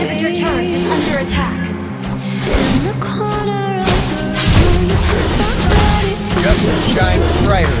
inhibitor turret is under attack. Justice shines brighter.